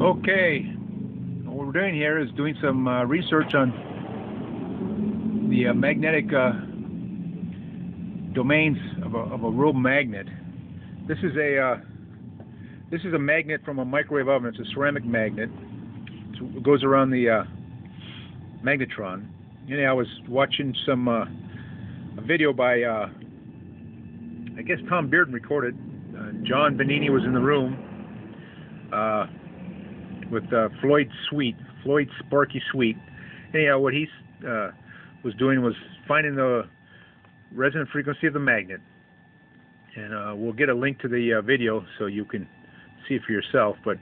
Okay, what we're doing here is doing some uh, research on the uh, magnetic uh, domains of a, of a real magnet. This is a uh, this is a magnet from a microwave oven. It's a ceramic magnet. it goes around the uh, magnetron. And I was watching some uh, a video by I guess Tom Bearden recorded. John Bedini was in the room with uh, Floyd Sweet, Floyd Sparky Sweet. Anyhow, what he uh, was doing was finding the resonant frequency of the magnet. And uh, we'll get a link to the uh, video so you can see it for yourself. But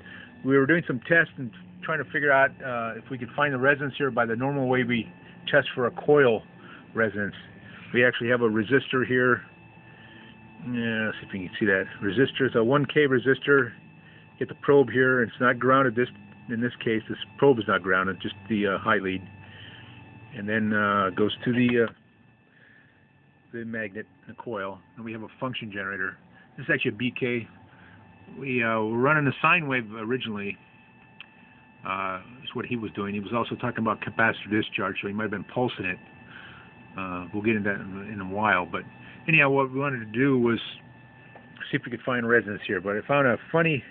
we were doing some tests and trying to figure out uh, if we could find the resonance here by the normal way we test for a coil resonance. We actually have a resistor here. Yeah, see if you can see that. Resistor, it's a 1K resistor get the probe here. It's not grounded. This in this case, this probe is not grounded, just the uh, high lead, and then uh, goes to the uh, the magnet, the coil, and we have a function generator. This is actually a BK. We uh, were running a sine wave originally. Uh, that's what he was doing. He was also talking about capacitor discharge, so he might have been pulsing it. Uh, we'll get into that in, in a while. But anyhow, what we wanted to do was see if we could find resonance here. But I found a funny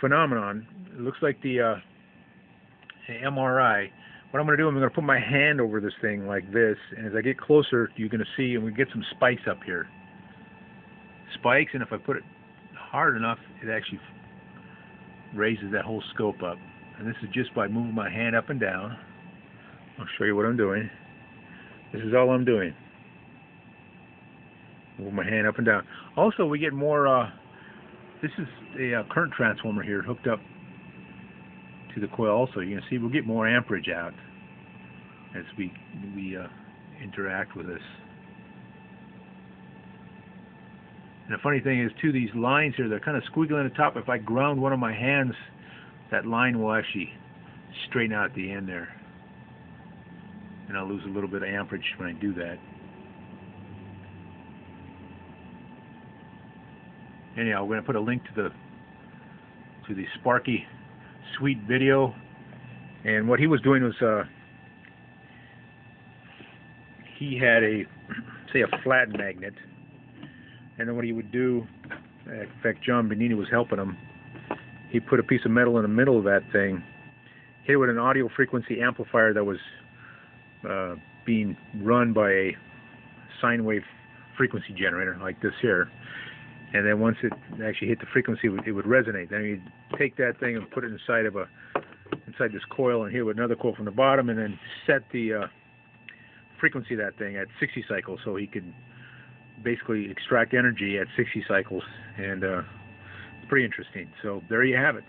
phenomenon. It looks like the uh, MRI. What I'm going to do, I'm going to put my hand over this thing like this, and as I get closer, you're going to see, and we get some spikes up here. Spikes, and if I put it hard enough, it actually raises that whole scope up. And this is just by moving my hand up and down. I'll show you what I'm doing. This is all I'm doing. Move my hand up and down. Also, we get more uh, this is a uh, current transformer here hooked up to the coil also. You can see we'll get more amperage out as we, we uh, interact with this. And the funny thing is too, these lines here, they're kind of squiggly on the top. If I ground one of my hands, that line will actually straighten out at the end there. And I'll lose a little bit of amperage when I do that. Anyhow, we're going to put a link to the to the Sparky Sweet video. And what he was doing was uh, he had a say a flat magnet, and then what he would do, in fact, John Bedini was helping him. He put a piece of metal in the middle of that thing, hit it with an audio frequency amplifier that was uh, being run by a sine wave frequency generator like this here and then once it actually hit the frequency, it would resonate. Then you'd take that thing and put it inside of a inside this coil, and here with another coil from the bottom, and then set the uh, frequency of that thing at 60 cycles, so he could basically extract energy at 60 cycles, and uh, it's pretty interesting. So there you have it.